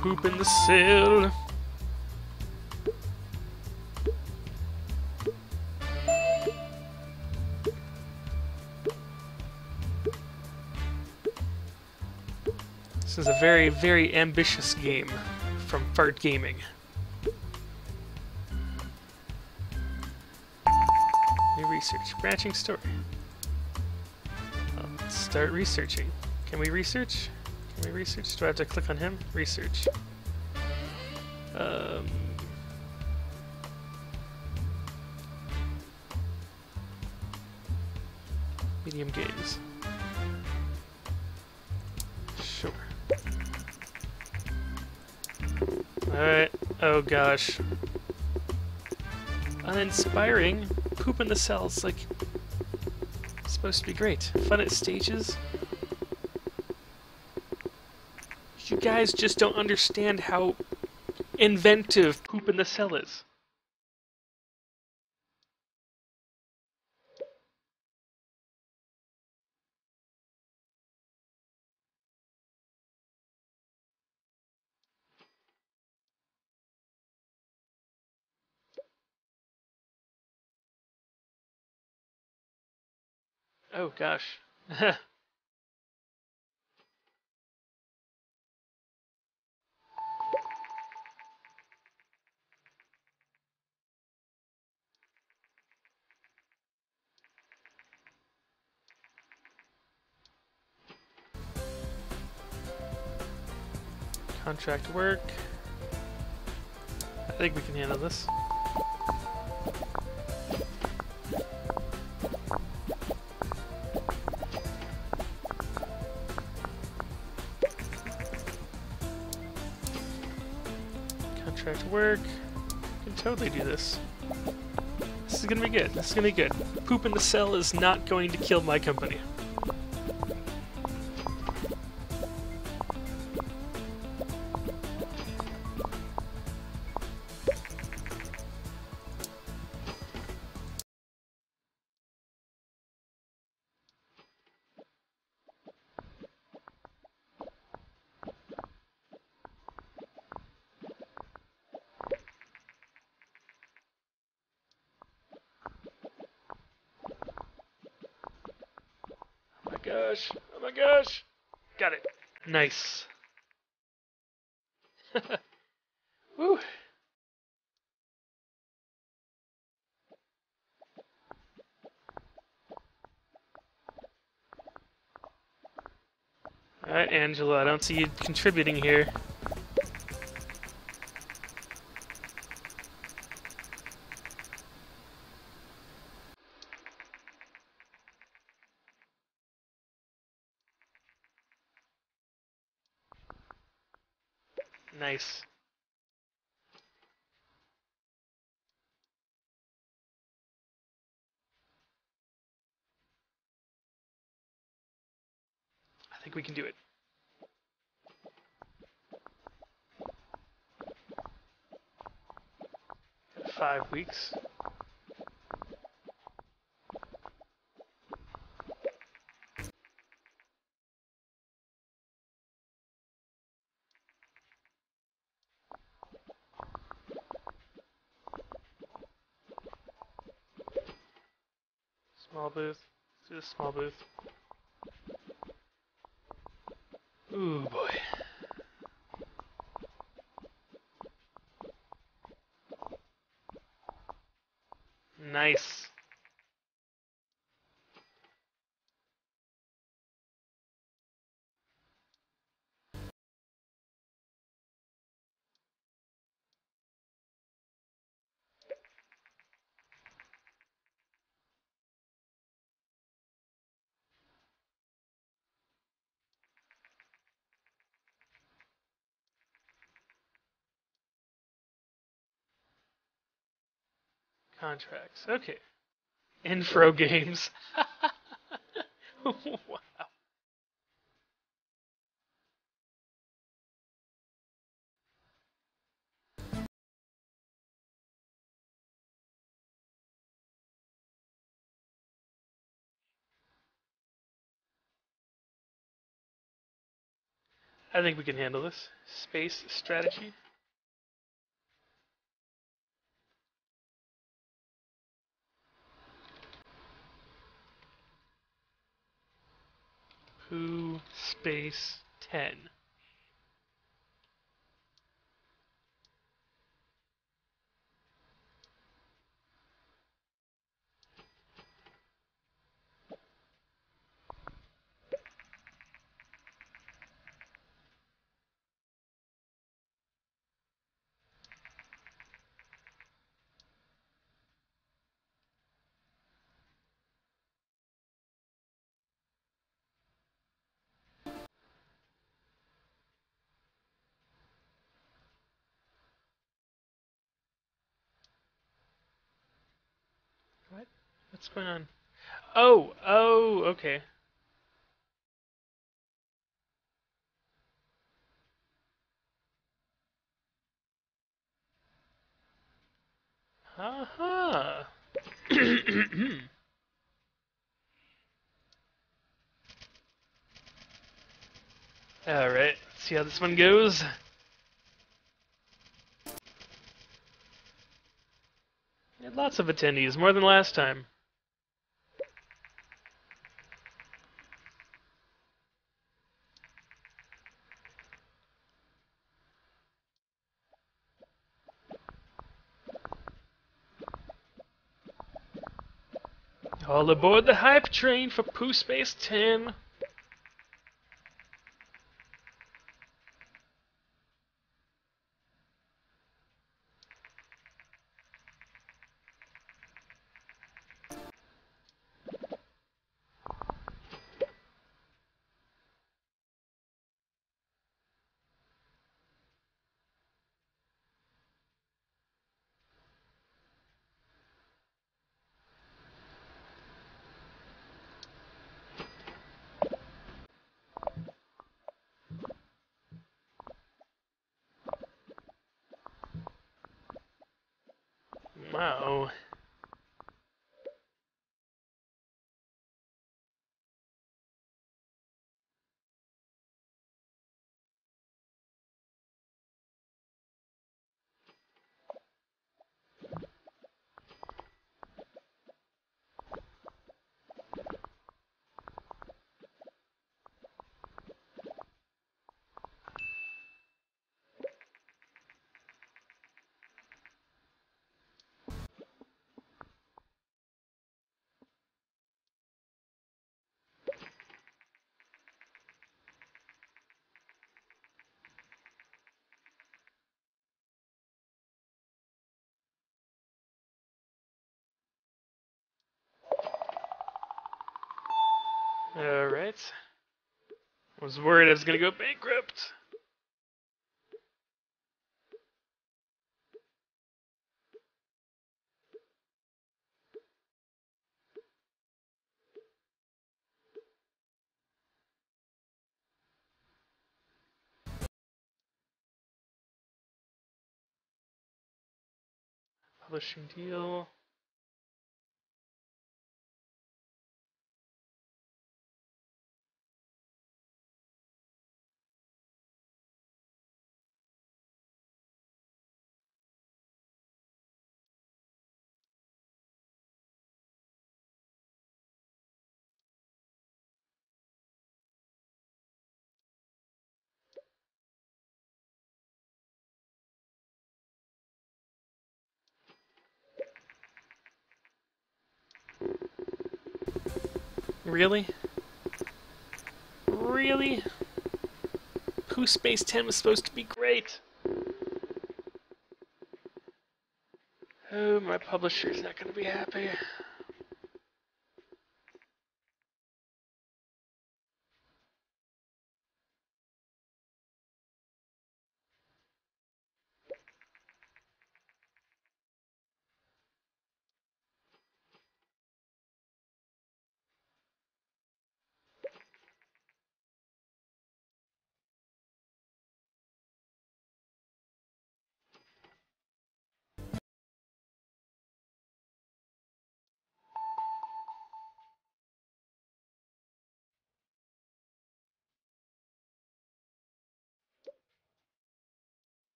Poop in the cell. This is a very, very ambitious game from Fart Gaming. New research. Branching story. Um, let's start researching. Can we research? We research? Do I have to click on him? Research. Um, medium games. Sure. Alright. Oh gosh. Uninspiring. Poop in the cells, like... Supposed to be great. Fun at stages. You guys just don't understand how inventive poop in the cell is. Oh gosh. Contract work. I think we can handle this. Contract work. We can totally do this. This is gonna be good. This is gonna be good. Poop in the cell is not going to kill my company. Gosh. Oh my gosh. Got it. Nice. Woo. Alright, Angela, I don't see you contributing here. Nice. I think we can do it. Five weeks. Small booth. Let's do the small booth. Ooh boy. Nice. Contracts. Okay. Infro games. wow. I think we can handle this. Space strategy. Pooh space 10. What's going on? Oh, oh, okay. Haha. Alright, let's see how this one goes. We had lots of attendees, more than last time. All aboard the hype train for Pooh Space 10. Wow. Alright. Was worried I was gonna go bankrupt. Publishing deal. Really? Really? Pooh Space 10 was supposed to be great. Oh, my publisher's not gonna be happy.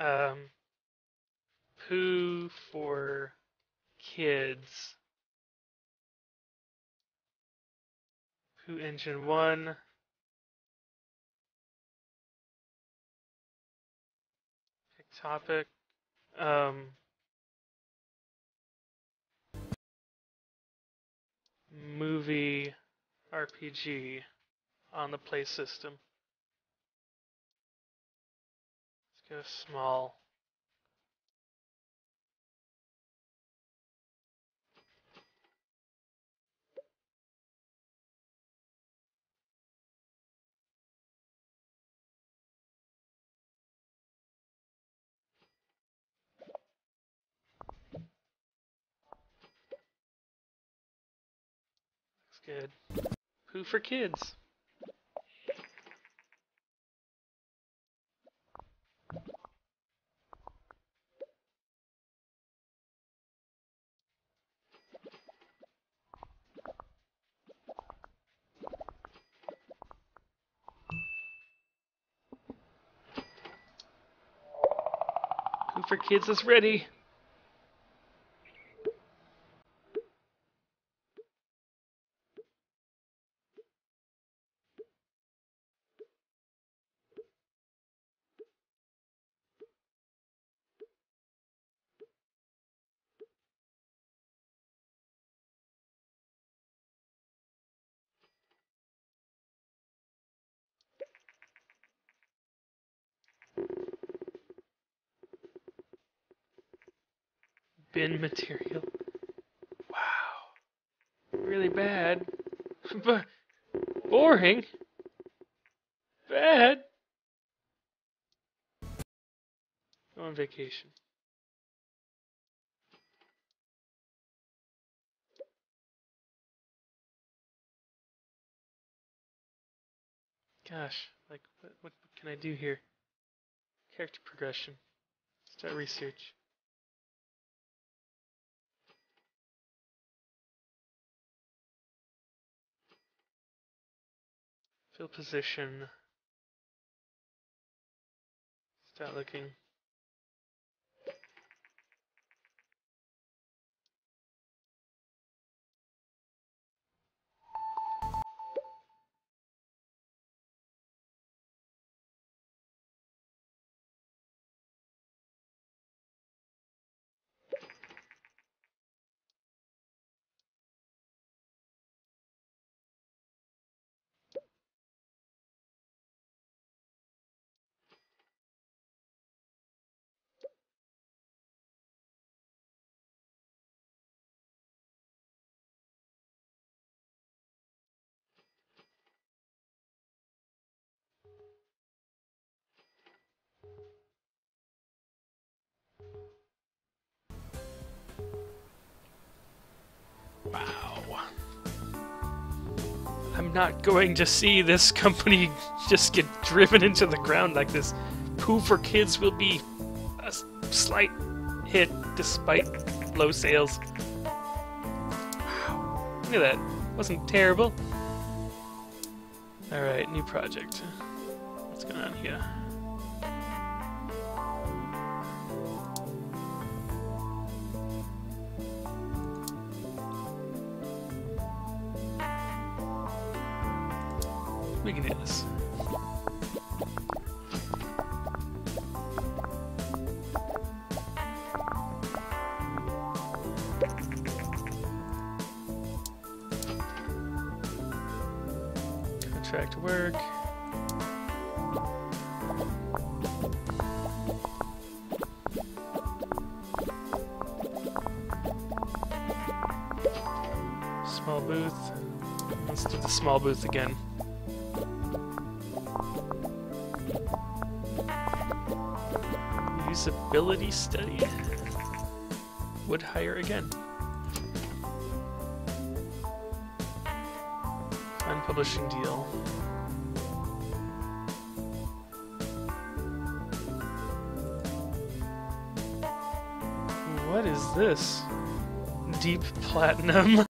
Um, poo for kids. Poo engine one. Pick topic. Um, movie RPG on the play system. Go small. Looks good. Poo for kids? Poo for kids is ready? Bin material. Wow. Really bad. but boring. Bad. Go on vacation. Gosh, like what, what can I do here? Character progression. Start research. Fill position. Start looking. Not going to see this company just get driven into the ground like this. Poo for Kids will be a slight hit despite low sales. Wow. Look at that. Wasn't terrible. Alright, new project. What's going on here? Contract work. Small booth. Let's do the small booth again. Usability study. Would hire again. Unpublishing deal. What is this? Deep platinum.